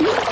you